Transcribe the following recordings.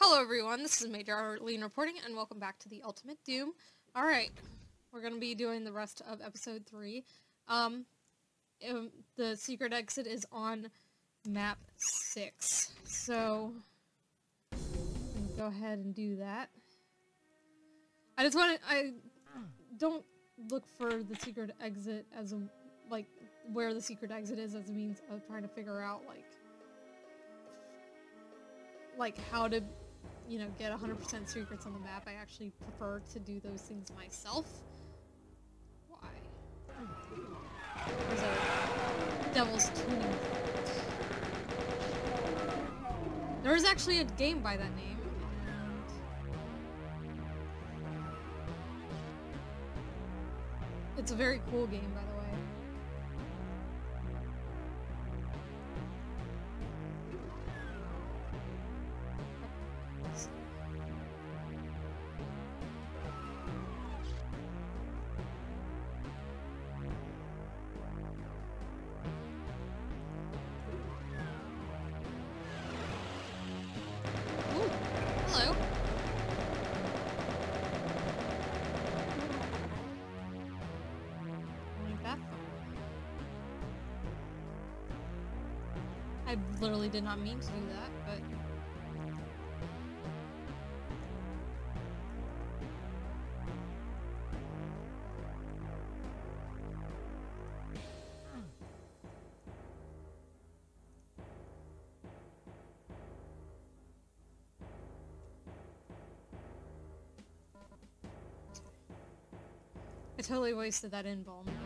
Hello everyone, this is Major Arlene reporting, and welcome back to the Ultimate Doom. Alright, we're going to be doing the rest of episode 3. Um, um, the secret exit is on map 6, so go ahead and do that. I just want to, I don't look for the secret exit as a, like, where the secret exit is as a means of trying to figure out, like, like how to you know, get 100% secrets on the map. I actually prefer to do those things myself. Why? There's a Devil's Tuning There was actually a game by that name, and it's a very cool game, by I literally did not mean to do that, but... I totally wasted that but...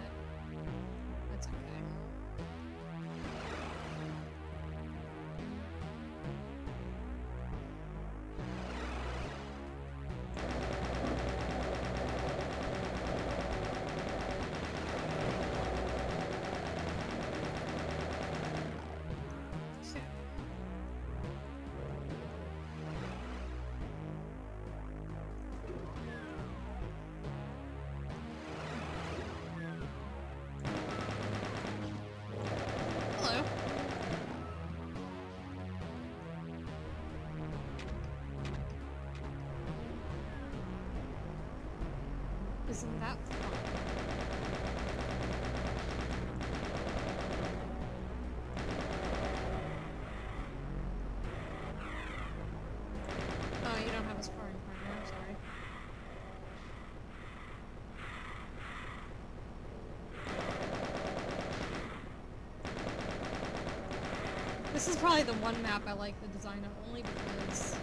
This is probably the one map I like the design of, only because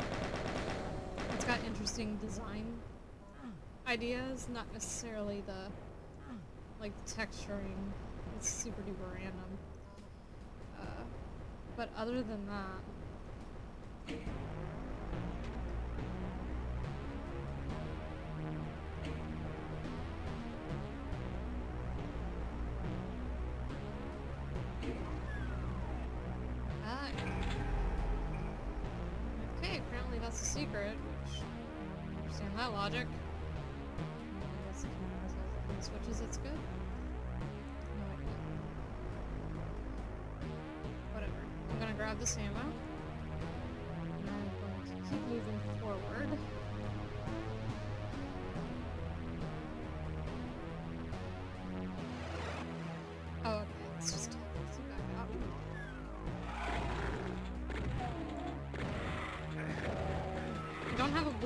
it's got interesting design ideas, not necessarily the like the texturing. It's super duper random. Uh, but other than that,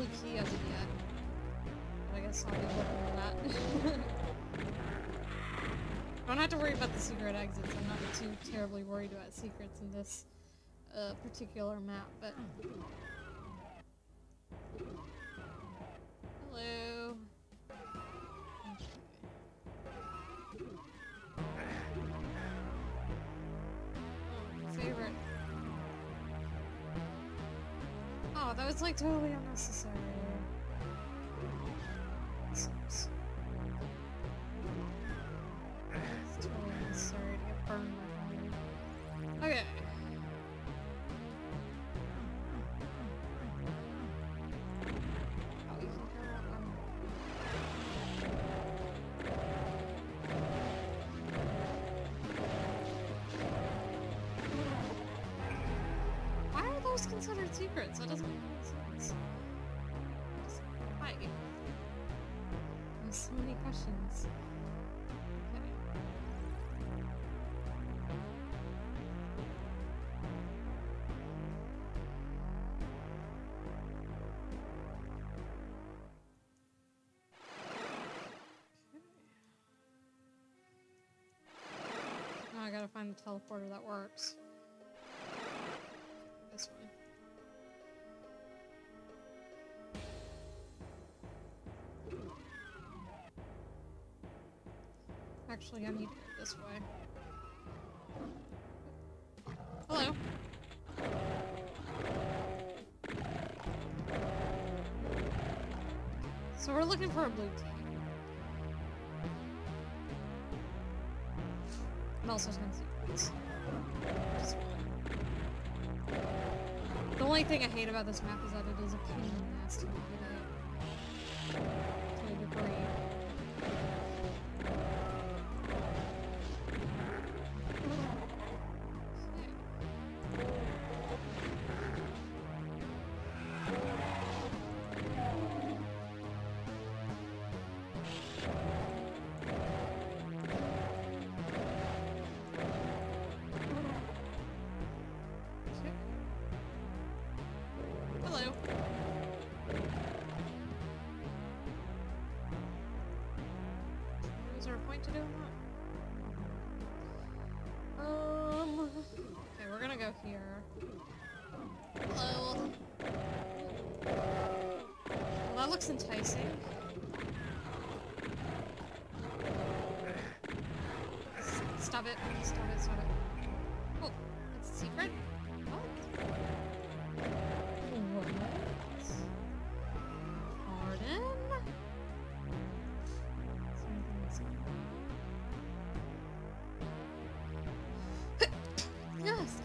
key as of yet. But I guess I'll looking for that. don't have to worry about the secret exits. I'm not too terribly worried about secrets in this uh, particular map, but... it's like totally unnecessary. Seems it's totally unnecessary to get burned by fire. Okay. secrets. That doesn't Now I gotta find the teleporter that works. Actually, I need go this way. Hello. So we're looking for a blue key. And also one. The only thing I hate about this map is that it is a pain in the ass to navigate.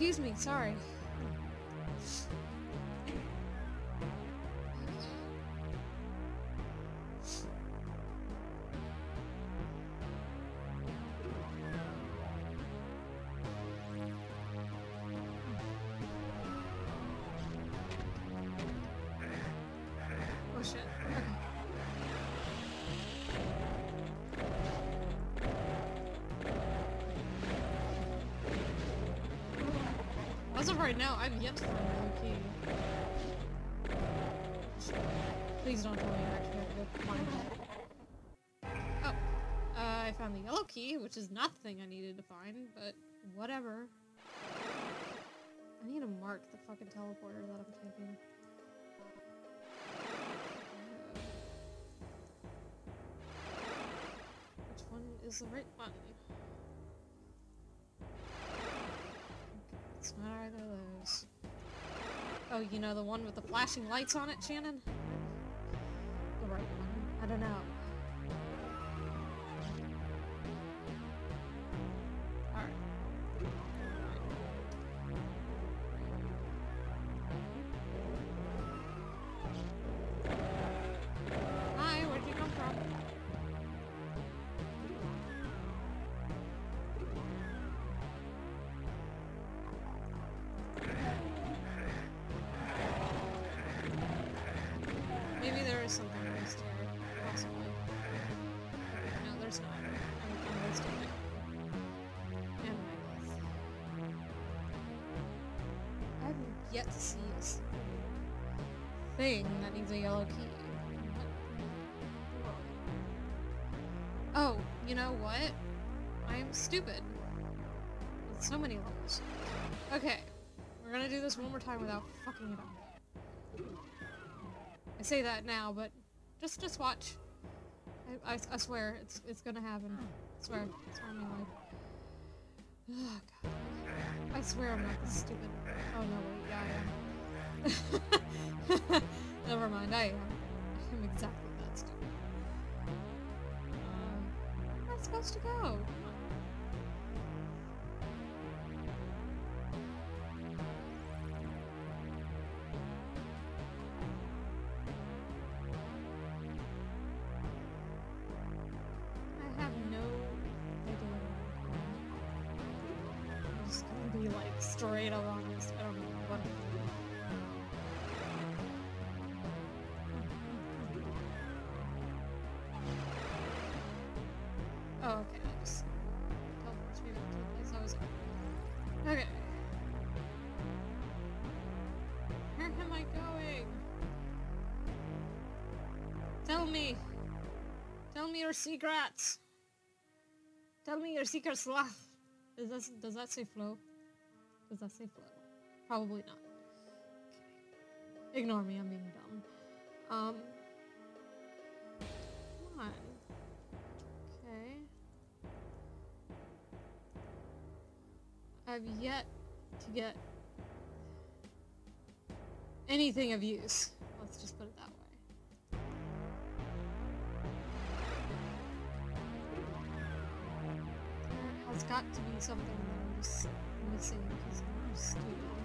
Excuse me, sorry. Right now, I've yet to find the key. Please don't tell me I actually find it. Oh, uh, I found the yellow key, which is not the thing I needed to find, but whatever. I need to mark the fucking teleporter that I'm taking. Which one is the right one? Oh, you know the one with the flashing lights on it, Shannon? Maybe there is something missed here, possibly. No, there's not. I'm, I'm wasting it. And. I've yet to see a thing that needs a yellow key. Oh, you know what? I'm stupid. With so many levels. Okay, we're gonna do this one more time without fucking it up. Say that now, but just just watch. I, I, I swear it's it's gonna happen. I swear. I swear on my life. Oh god. I swear I'm not this stupid. Oh no, wait, yeah I am. Never mind, I am. I'm exactly that stupid. Um, where am I supposed to go? Tell me. Tell me your secrets. Tell me your secrets, sloth. Does that, does that say flow? Does that say flow? Probably not. Okay. Ignore me, I'm being dumb. Um. Come on. Okay. I've yet to get anything of use. Let's just put it that way. Got to be something that I'm just missing because I'm stupid.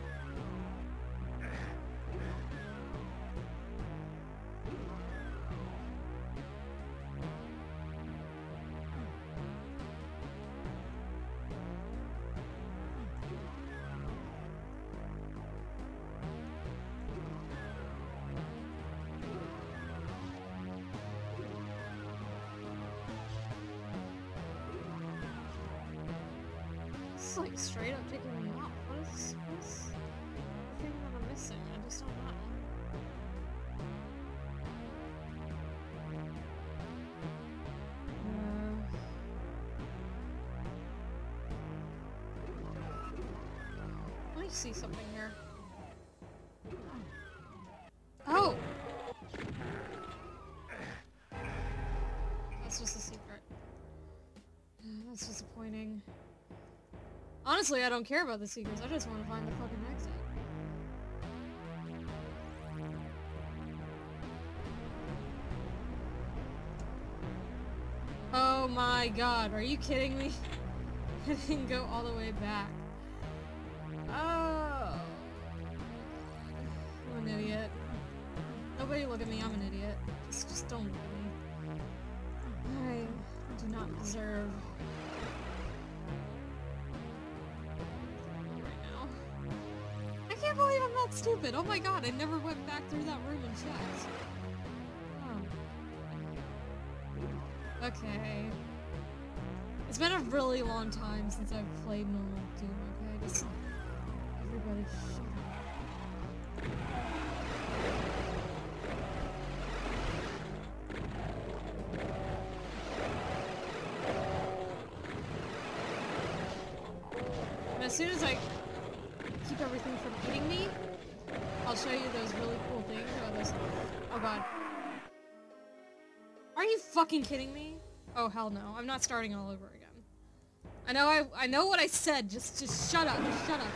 This is like straight up taking me off. What is what is the thing that I'm missing? I just don't know. Uh, let me see something here. Honestly, I don't care about the secrets. I just want to find the fucking exit. Oh my god, are you kidding me? I didn't go all the way back. Stupid. Oh my god, I never went back through that room and checked. Okay. It's been a really long time since I've played normal Doom, okay? Just everybody shut up. As soon as I Are you fucking kidding me? Oh hell no, I'm not starting all over again. I know I I know what I said, just just shut up, just shut up.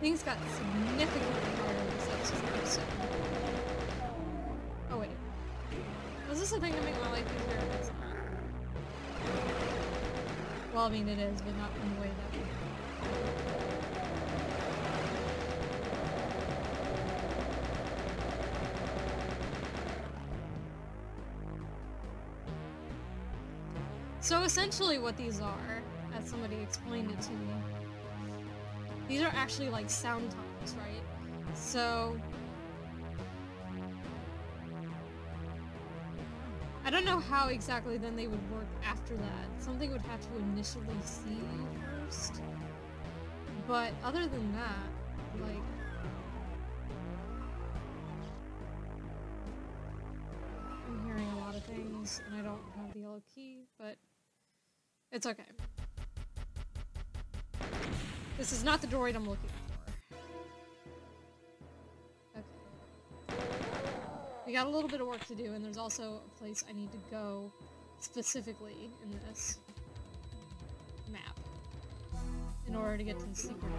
Things got significantly harder this episode. Oh wait. Was this a thing to make my life easier? Well, I mean it is, but not in the way that So essentially what these are, as somebody explained it to me, these are actually like sound times, right? So... don't know how exactly then they would work after that. Something would have to initially see you first. But other than that, like... I'm hearing a lot of things, and I don't have the yellow key, but it's okay. This is not the droid I'm looking for. We got a little bit of work to do, and there's also a place I need to go specifically in this map in order to get to the secret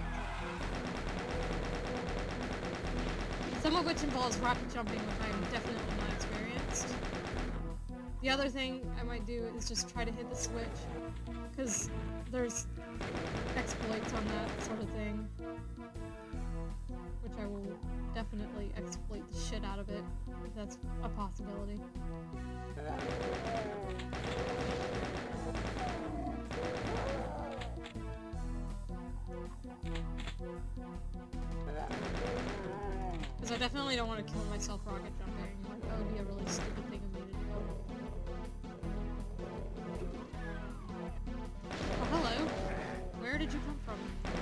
Some of which involves rocket jumping, which I'm definitely not experienced. The other thing I might do is just try to hit the switch, because there's exploits on that sort of thing, which I will definitely exploit the shit out of it, that's a possibility. Because I definitely don't want to kill myself rocket jumping. Like, that would be a really stupid thing of me to do. Oh, hello! Where did you come from?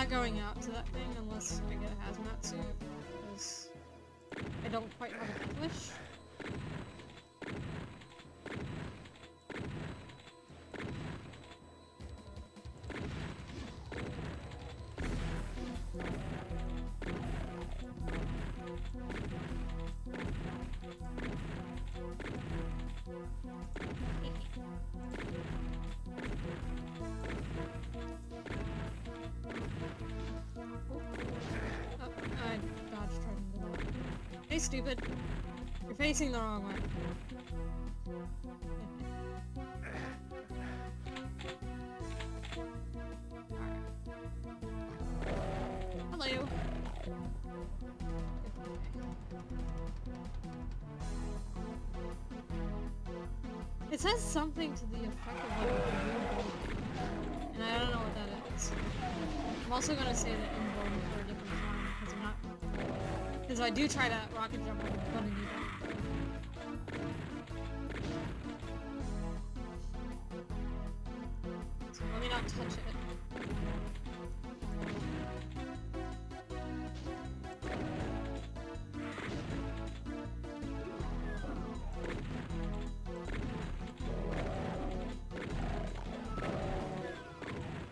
Not going out to that thing unless I get a hazmat suit, because I don't quite have a wish. Oh, stupid. You're facing the wrong way. Hello. It says something to the effect of like and I don't know what that is. I'm also gonna say that in because I do try to rocket jump need that. So let me not touch it.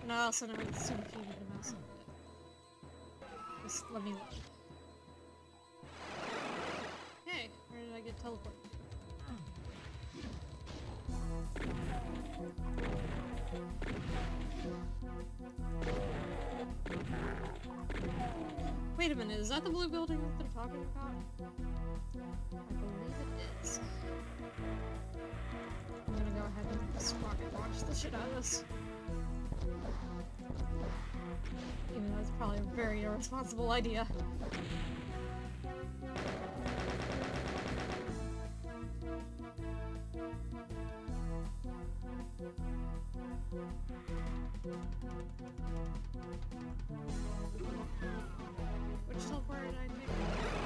And I also know it's super cute the mouse it. Just let me look. Wait a minute, is that the blue building that they're talking about? I believe it is. I'm gonna go ahead and rocket launch the shit out of this. Even though it's probably a very irresponsible idea. Which teleport did I take?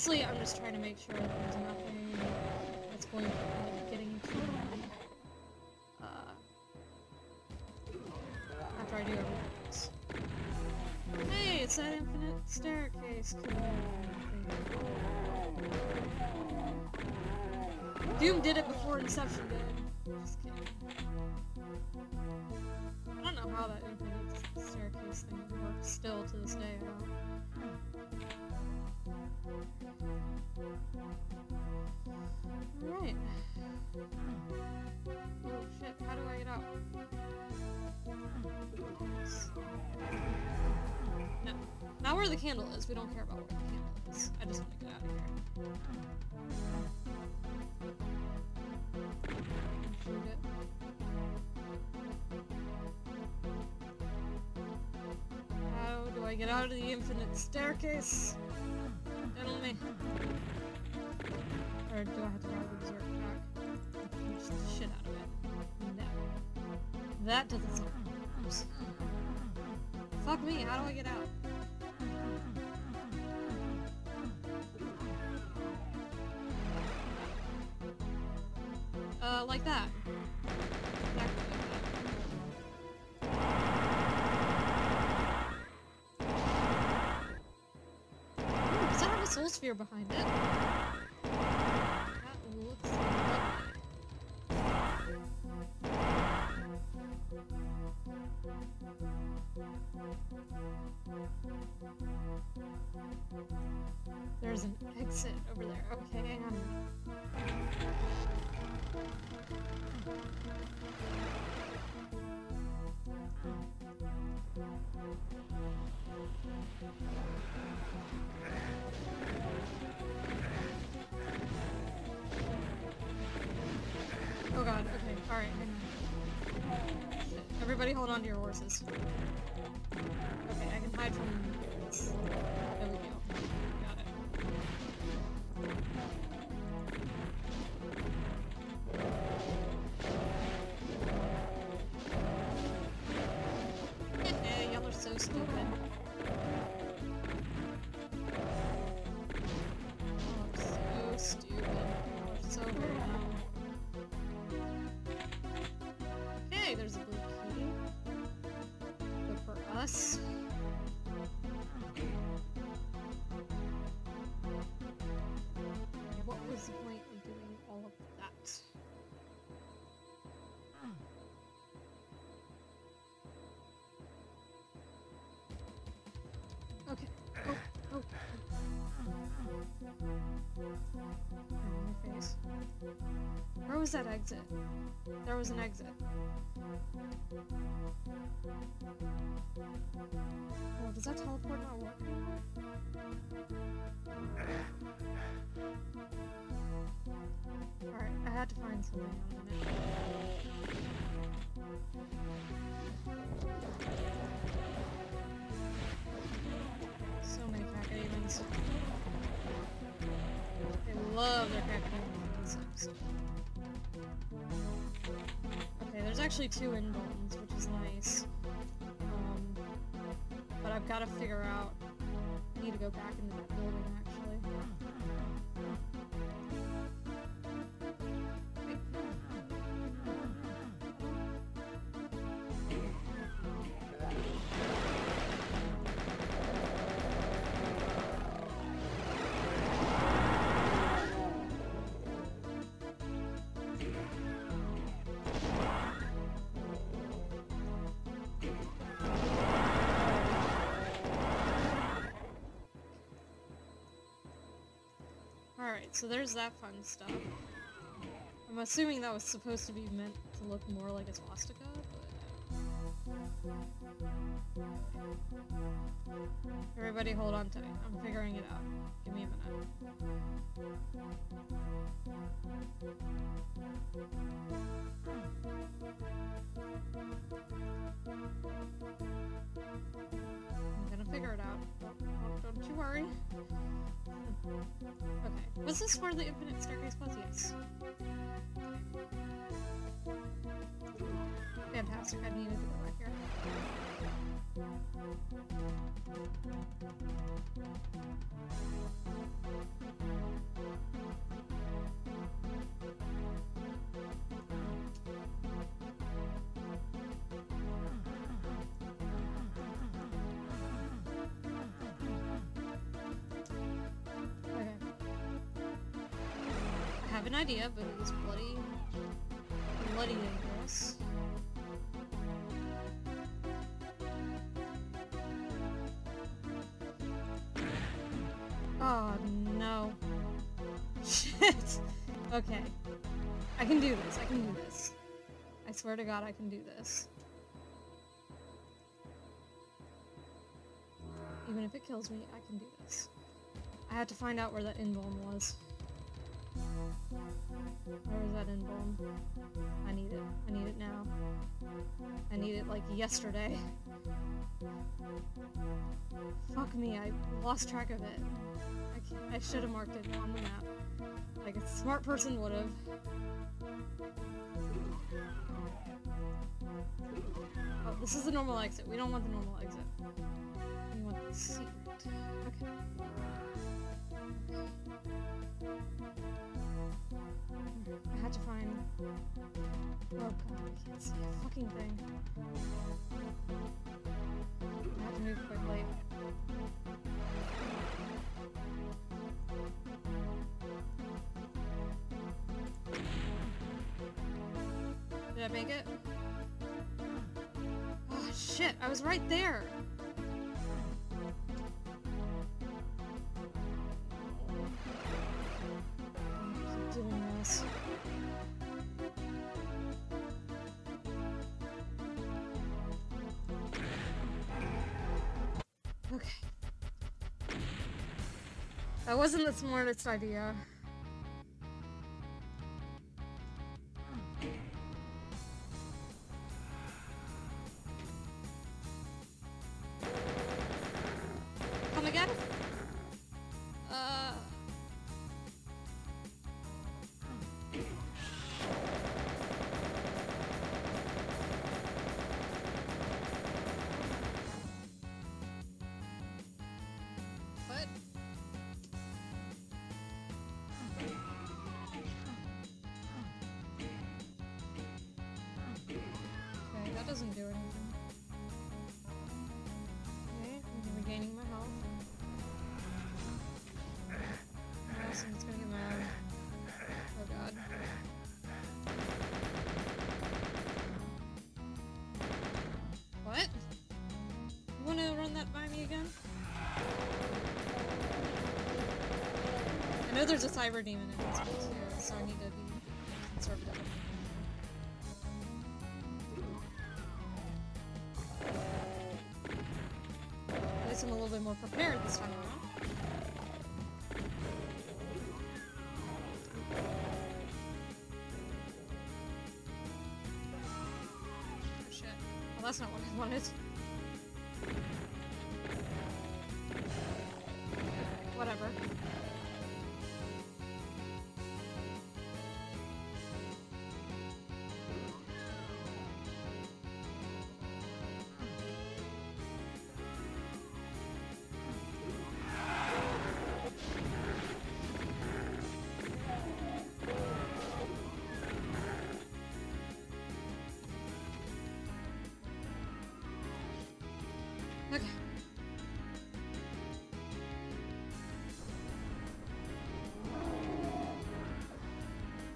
Mostly, I'm just trying to make sure that there's nothing that's going to end up getting to me. Uh, after I do everything else. Hey, it's that infinite staircase. Doom did it before Inception did. Just kidding. I don't know how that infinite staircase thing works still to this day. Alright. Oh shit, how do I get out? No. Now where the candle is, we don't care about where the candle is. I just want to get out of here. How do I get out of the infinite staircase? Or do I have to the berserk the shit out of it. No. That doesn't sound. Fuck me, how do I get out? Uh, like that. Exactly like that. Soul sphere behind it? That looks. There's an exit over there. Okay, hang on. Oh alright. Everybody hold on to your horses. Okay, I can hide from... There we go. Got it. Was that exit? There was an exit. Oh, does that teleport not work? Alright, I had to find something. So many cacodemons. They love their insects. Okay, there's actually two end buttons, which is nice. Um, but I've got to figure out... I need to go back into that building, actually. Alright, so there's that fun stuff. I'm assuming that was supposed to be meant to look more like a swastika, but... Everybody hold on tight. I'm figuring it out. Give me a minute. Was this where the infinite staircase was? Yes. Fantastic. I needed to go back here. Have an idea, but it is bloody, bloody dangerous. Oh no. Shit. Okay. I can do this. I can do this. I swear to God, I can do this. Even if it kills me, I can do this. I had to find out where that invuln was. Where was that invuln? I need it. I need it now. I need it like yesterday. Fuck me, I lost track of it. I, I should have marked it on the map. Like a smart person would have. Oh, this is the normal exit. We don't want the normal exit. We want the secret. Okay. I had to find. Oh god, I can't see a fucking thing. I have to move quickly. Did I make it? Oh shit, I was right there! Wasn't the smartest idea. Doesn't do anything. Okay, I'm regaining my health. Yes, it's gonna get mad. Oh god. What? You wanna run that by me again? I know there's a cyber demon in this one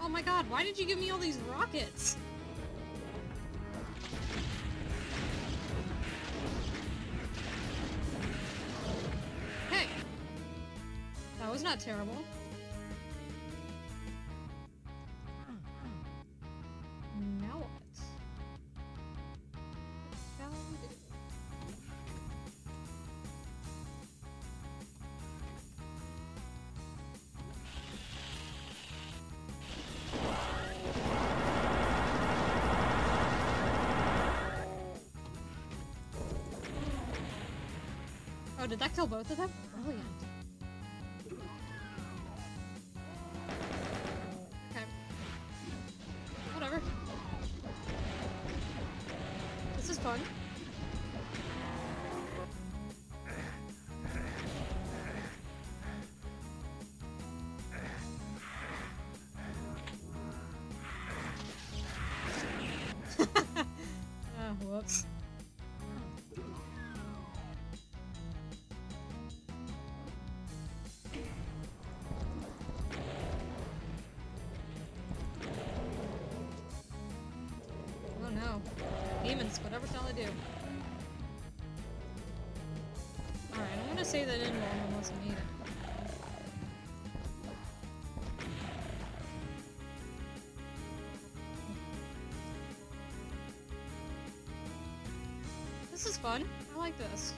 Oh my god, why did you give me all these rockets? Hey! That was not terrible. Did that kill both of them? Gonna say that need. This is fun. I like this.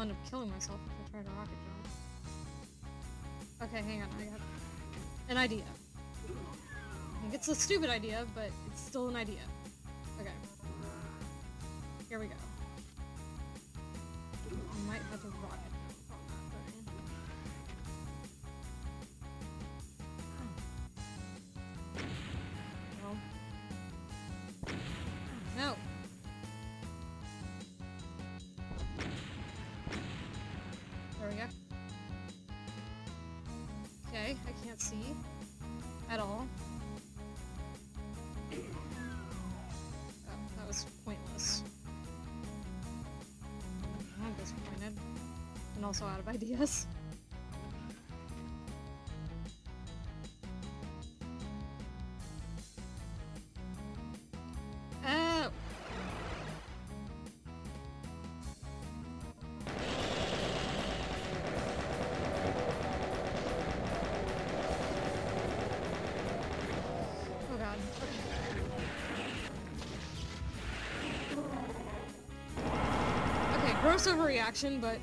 I'll end up killing myself if I try to rocket jump. Okay, hang on, I got an idea. I think it's a stupid idea, but it's still an idea. and also out of ideas. Oh! Oh god. Okay, gross overreaction, but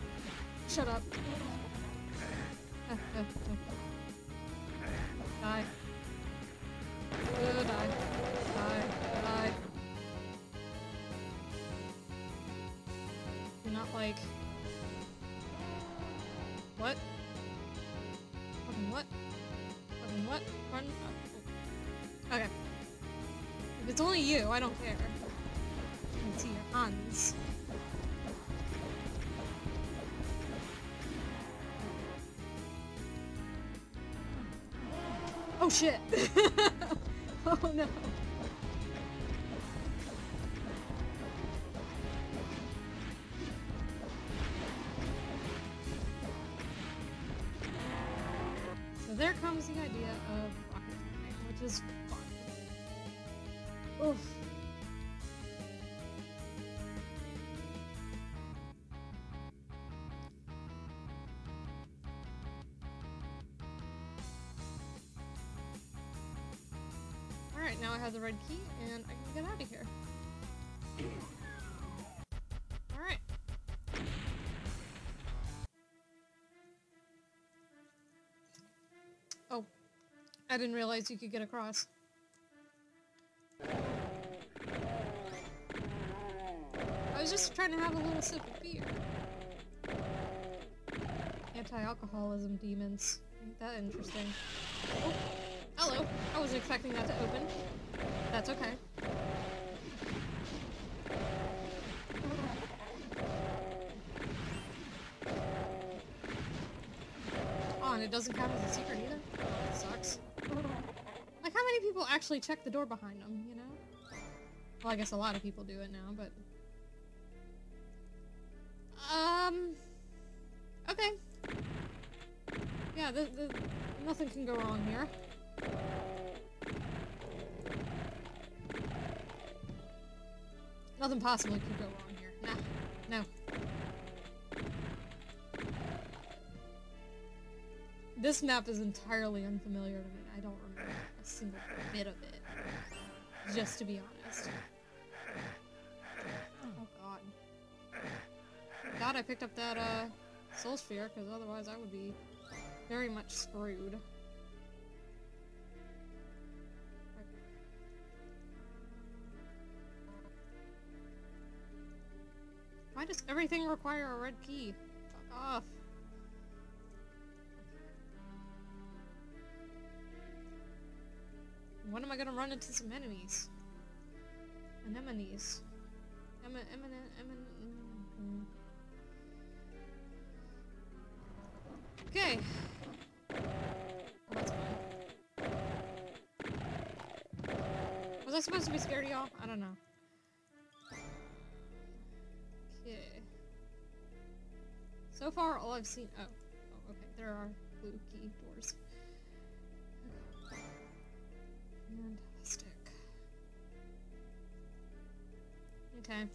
Oh shit! oh no. I didn't realize you could get across. I was just trying to have a little sip of beer. Anti-alcoholism demons. Ain't that interesting. Oh, hello. I wasn't expecting that to open. That's okay. Oh, and it doesn't count actually check the door behind them, you know? Well, I guess a lot of people do it now, but... Um... Okay. Yeah, the, the, nothing can go wrong here. Nothing possibly could go wrong here. Nah. No. This map is entirely unfamiliar to me. I don't remember single bit of it. Just to be honest. Oh god. God, I picked up that, uh, soul sphere, because otherwise I would be very much screwed. Why does everything require a red key? Fuck off. When am I gonna run into some enemies? Anemones. Em emin emin mm, Okay. Was I supposed to be scared of y'all? I don't know. Okay. So far, all I've seen- oh. Oh, okay. There are blue key doors. Okay.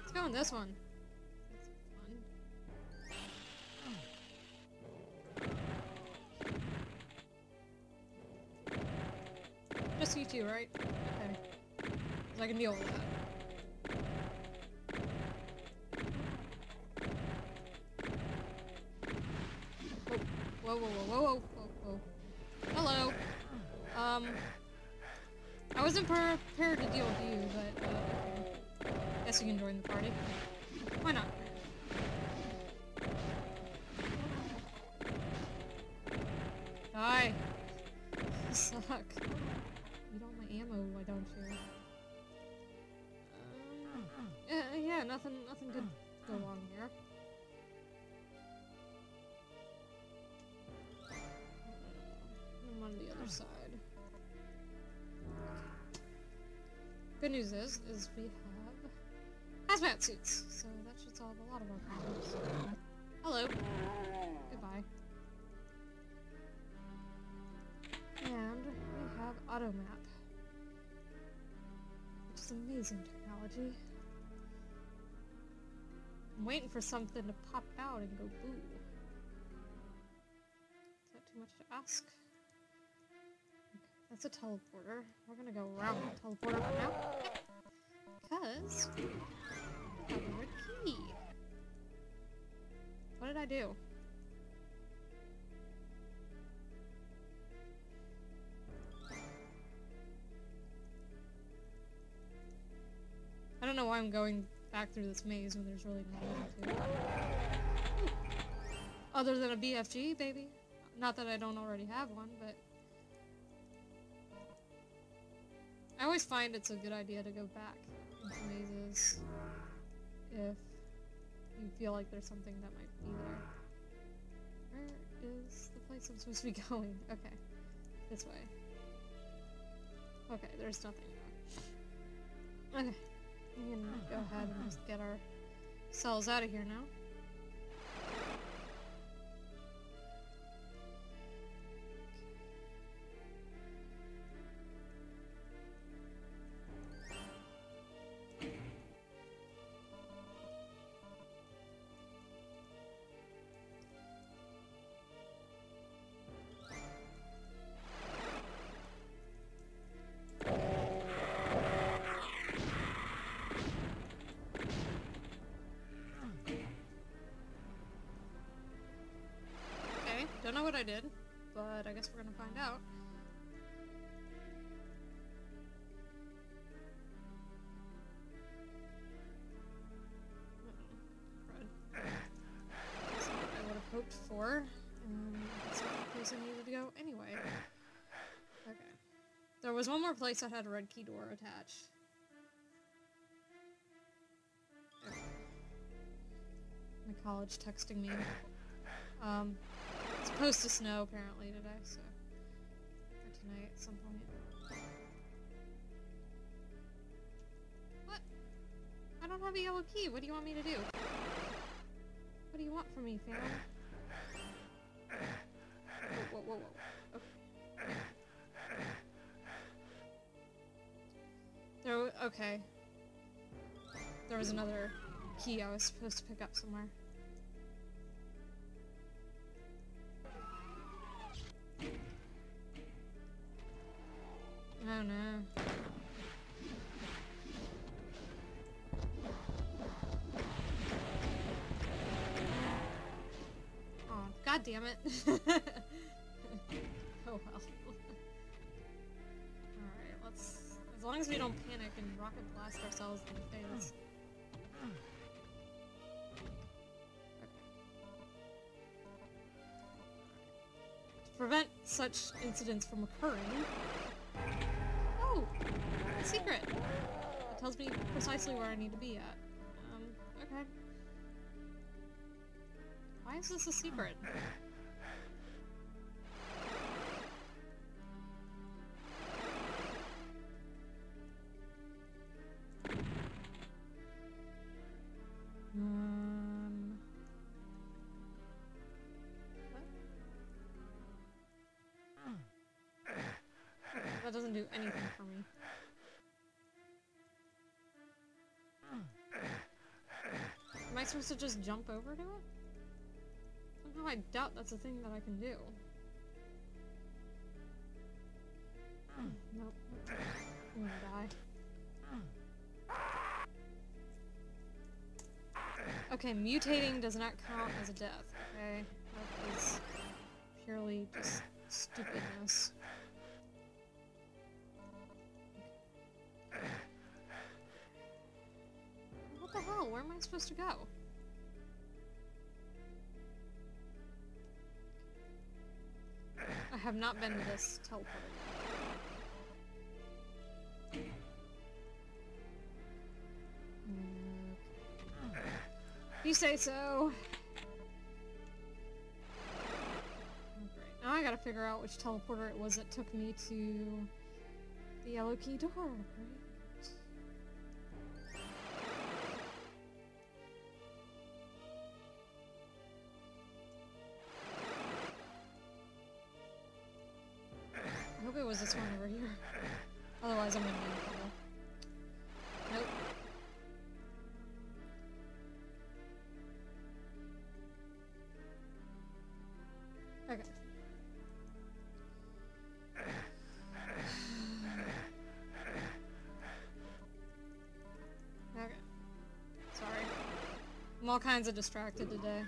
Let's go on this one. Just you two, right? Okay. 'Cause I can deal with that. Whoa, whoa, whoa, whoa, whoa, whoa. Hello. Um, I wasn't prepared to deal with you, but, uh. Guess you can join the party. Why not? Die. You suck. Eat all my ammo, why don't you? Yeah, yeah, nothing, nothing good go on here. I'm on the other side. Good news is, is we hazmat suits, so that should solve a lot of our problems. Hello. Goodbye. And we have auto map, which is amazing technology. I'm waiting for something to pop out and go boo. Is that too much to ask? That's a teleporter. We're gonna go around the teleporter for now. Because key. did I do? I don't know why I'm going back through this maze when there's really no need to. Other than a BFG, baby. Not that I don't already have one, but... I always find it's a good idea to go back into mazes if you feel like there's something that might be there. Where is the place I'm supposed to be going? Okay. This way. Okay, there's nothing there. Okay. We can go ahead and just get our cells out of here now. Know what I did, but I guess we're gonna find out. Hoped for. Um, that's not the place I needed to go anyway. Okay. There was one more place that had a red key door attached. Okay. My college texting me. Um, supposed to snow apparently today, so or tonight at some point. What? I don't have a yellow key. What do you want me to do? What do you want from me, fam? Whoa, whoa, whoa, whoa. There. Okay. There was another key I was supposed to pick up somewhere. Oh no. Oh, god damn it. oh well. Alright, let's... As long as we don't panic and rocket blast ourselves in the face. To prevent such incidents from occurring, secret! It tells me precisely where I need to be at. Um, okay. Why is this a secret? Supposed to just jump over to it? Somehow I doubt that's a thing that I can do. Hmm. Nope. I'm gonna die. Okay, mutating does not count as a death, okay? That is purely just stupidness. What the hell? Where am I supposed to go? Have not been this teleporter. Mm. You say so. Great. Now I gotta figure out which teleporter it was that took me to the yellow key door. Great. Kinds of distracted today.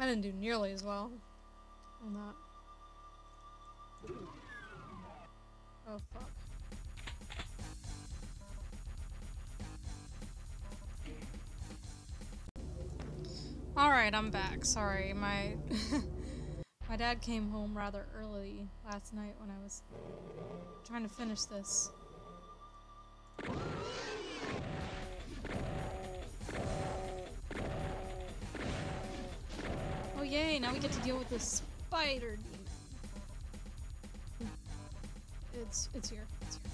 I didn't do nearly as well on that. Oh fuck. Alright, I'm back. Sorry, my my dad came home rather early last night when I was trying to finish this. Yay, now we get to deal with this spider demon. It's it's here. It's here.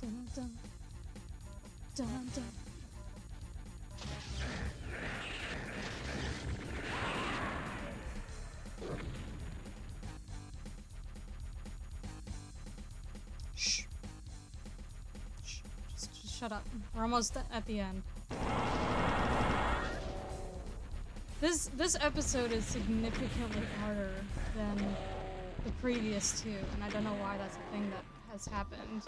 Dun dun dun dun. Shh. Just shut up. We're almost at the end. This this episode is significantly harder than the previous two, and I don't know why that's a thing that has happened.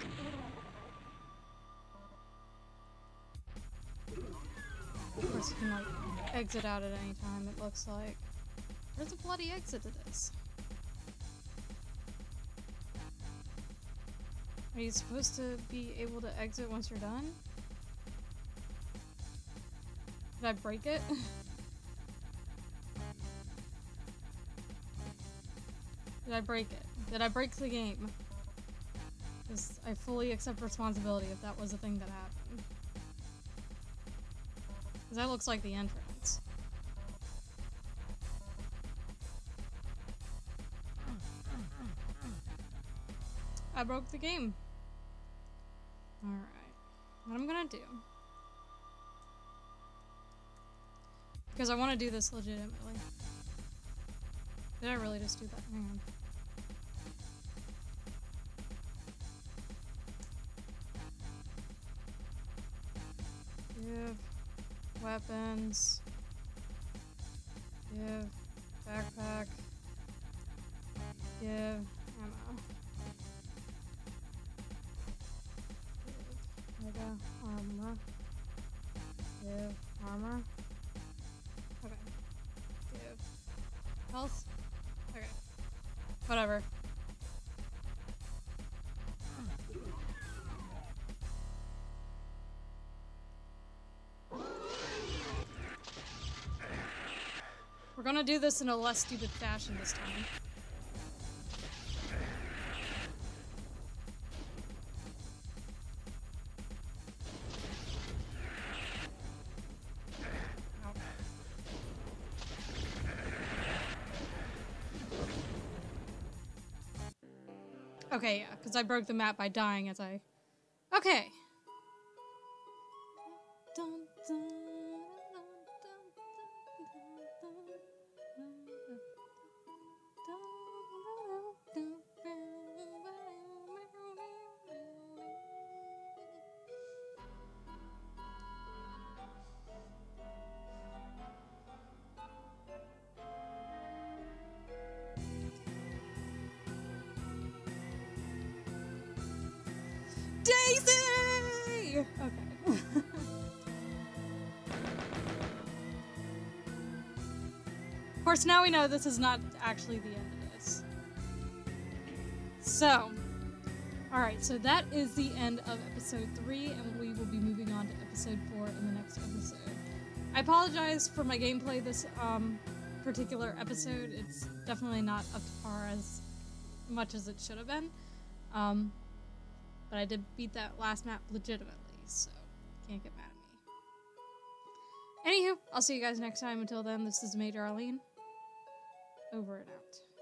Of course, you can like exit out at any time. It looks like. There's a bloody exit to this. Are you supposed to be able to exit once you're done? Did I break it? Did I break it? Did I break the game? I fully accept responsibility if that was a thing that happened. Because that looks like the entrance. I broke the game. Alright. What I'm gonna do. Because I want to do this legitimately. Did I really just do that? Hang on. Give weapons. Give backpack. Give ammo. Give mega armor. Give armor. Okay. Give health. Whatever. We're gonna do this in a less stupid fashion this time. Okay, because I broke the map by dying as I... course, now we know this is not actually the end of this. So, alright, so that is the end of episode 3, and we will be moving on to episode 4 in the next episode. I apologize for my gameplay this um, particular episode. It's definitely not up to par as much as it should have been. Um, but I did beat that last map legitimately, so can't get mad at me. Anywho, I'll see you guys next time. Until then, this is Major Arlene. Over and out.